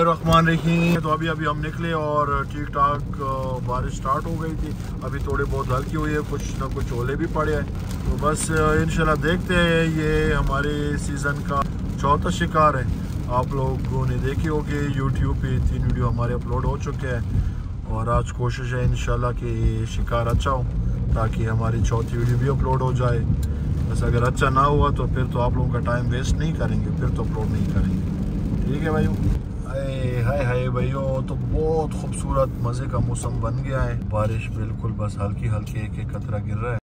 الرحمن الرحیم تو ابھی ابھی ہم نکلے اور ٹھیک ٹھاک بارش سٹارٹ ہو گئی تھی۔ ابھی تھوڑے بہت ہلکی ہوئی ہے، کچھ نہ کچھ اولے بھی پڑے ہیں۔ تو بس انشاءاللہ دیکھتے ہیں۔ یہ ہمارے سیزن کا چوتھا شکار ہے۔ آپ لوگوں نے دیکھی ہوگی یوٹیوب پہ تین ویڈیو ہمارے اپلوڈ ہو چکے ہیں۔ اور آج کوشش ہے انشاءاللہ کہ یہ شکار اچھا ہو تاکہ ہماری چوتھی ویڈیو بھی اپلوڈ ہو جائے۔ بس اگر اچھا نہ ہوا تو پھر تو آپ لوگوں کا ٹائم ویسٹ نہیں کریں گے، پھر تو اپلوڈ نہیں کریں گے۔ ٹھیک ہے بھائی ہائے ہائے بھائیو، تو بہت خوبصورت مزے کا موسم بن گیا ہے۔ بارش بالکل بس ہلکی ہلکی ایک ایک قطرہ گر رہا ہے۔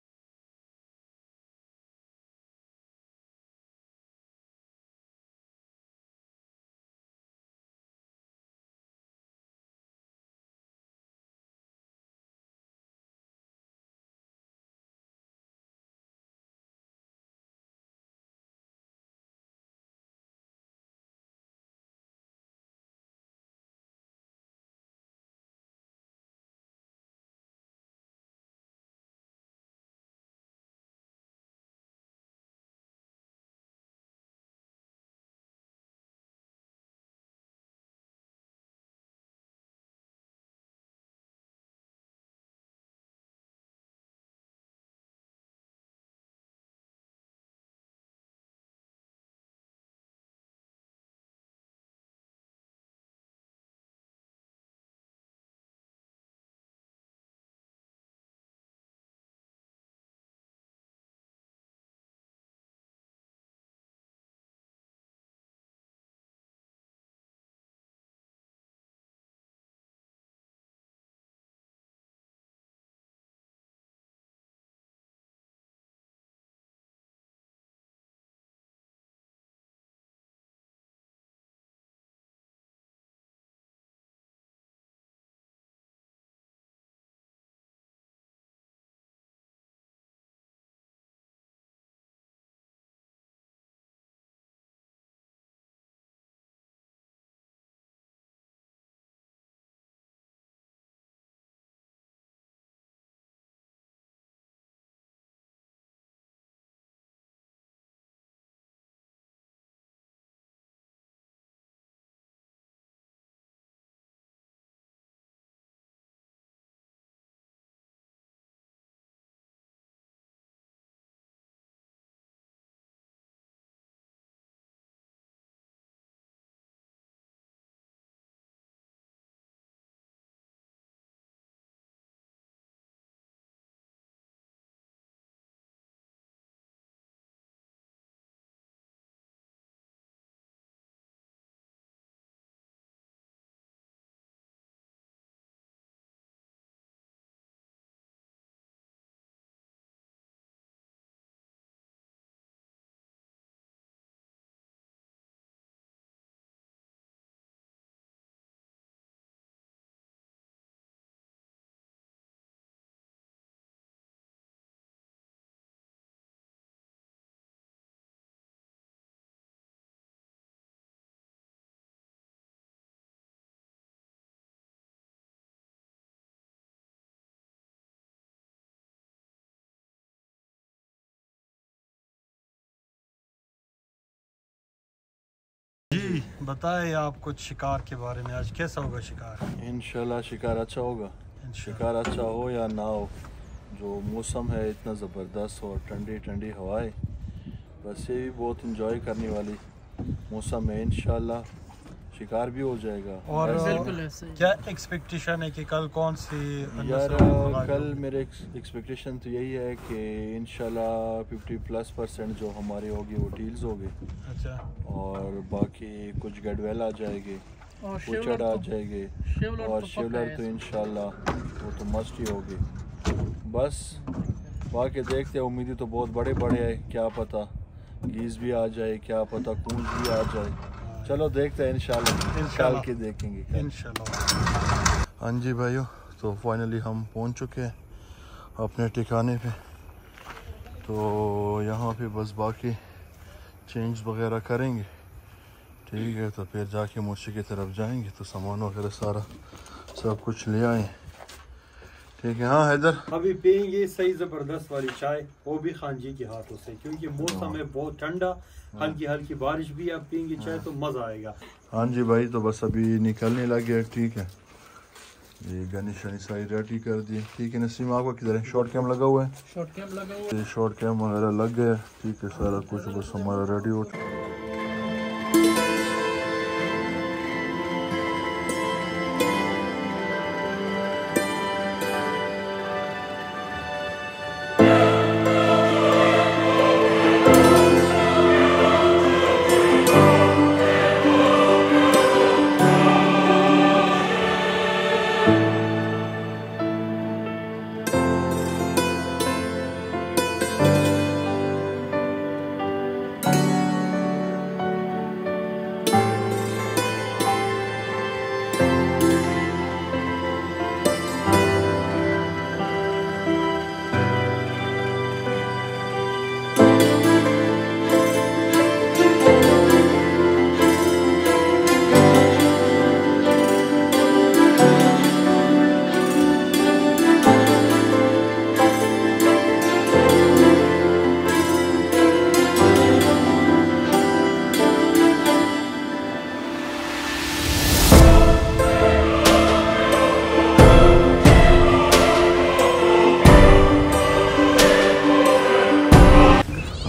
جی بتائیں آپ کچھ شکار کے بارے میں آج کیسا ہوگا شکار؟ انشاءاللہ شکار اچھا ہوگا۔ شکار اچھا ہو یا نہ ہو جو موسم ہے اتنا زبردست اور ٹھنڈی ٹھنڈی ہوائیں بس یہ بھی بہت انجوائے کرنے والی موسم ہے۔ انشاءاللہ شکار بھی ہو جائے گا۔ اور کیا ایکسپیکٹیشن ہے کہ کل کون سی یار کل میرے ایکسپیکٹیشن تو یہی ہے کہ انشاءاللہ ففٹی پلس پرسنٹ جو ہماری ہوگی وہ ڈیلز ہوگی اچھا۔ اور باقی کچھ گیڈ ویل آ جائے گی پوچڑ آ جائے گی اور شیولر تو انشاءاللہ وہ تو مسٹ ہی ہوگی بس باقی دیکھتے ہیں امیدی تو بہت بڑے بڑے ہیں کیا پتہ۔ گیز بھی آ جائے کیا پتہ کونج بھی آ جائے۔ چلو دیکھتے ہیں انشاءاللہ انشاءاللہ۔ کے دیکھیں گے۔ انشاءاللہ۔ ہاں جی بھائیو تو فائنلی ہم پہنچ چکے ہیں اپنے ٹھکانے پہ۔ تو یہاں پہ بس باقی چینج وغیرہ کریں گے۔ ٹھیک ہے تو پھر جا کے موچی کی طرف جائیں گے۔ تو سامان وغیرہ سارا سب کچھ لے آئیں۔ ٹھیک ہے ہاں حیدر؟ ابھی پئیں گے صحیح زبردست والی چائے وہ بھی خان جی کے ہاتھوں سے کیونکہ موسم ہے بہت ٹھنڈا ہلکی ہلکی بارش بھی آپ پئیں گے چائے تو مزہ آئے گا۔ ہاں جی بھائی تو بس ابھی نکلنے لگے ٹھیک ہے۔ یہ گنی شنی ساری ریڈی کر دی۔ ٹھیک ہے نسیم آپ کا کدھر ہے شارٹ کیم لگا ہوا ہے؟ شارٹ کیمپ لگا ہوا یہ شارٹ کیم وغیرہ لگ گیا ٹھیک ہے سارا کچھ بس ہمارا ریڈی ہو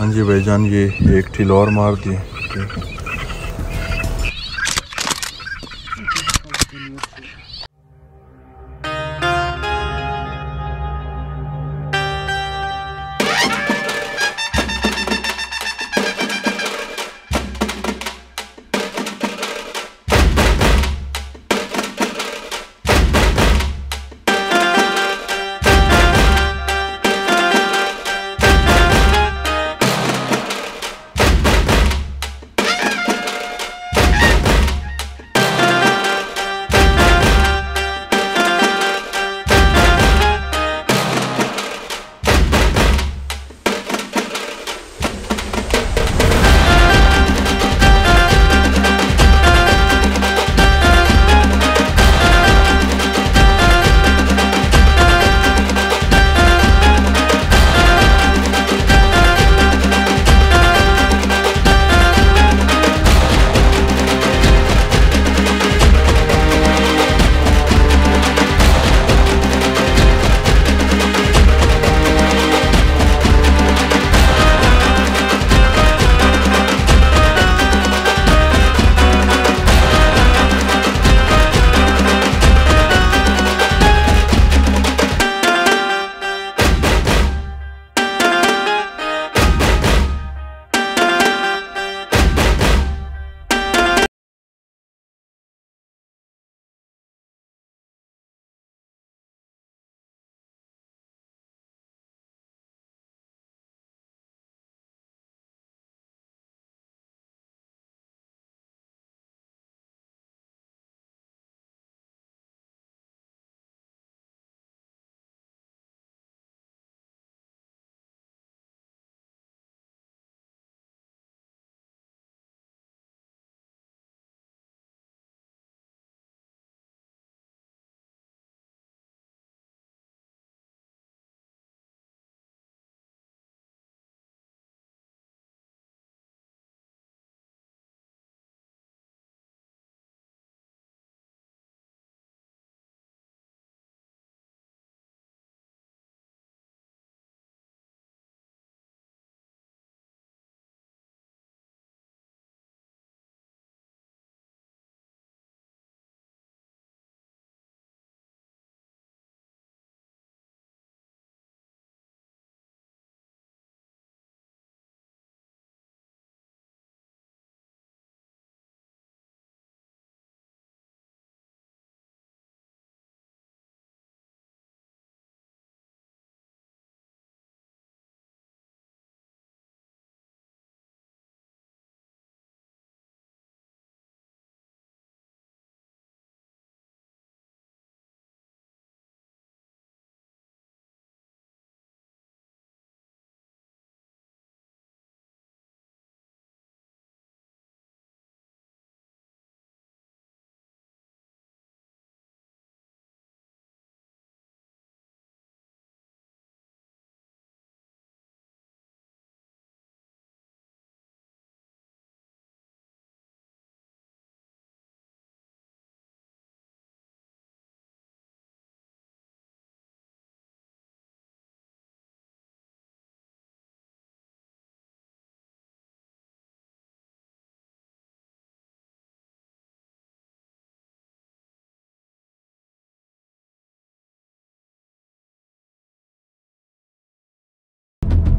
ہاں جی بھائی جان یہ ایک ٹھیل اور مار دی۔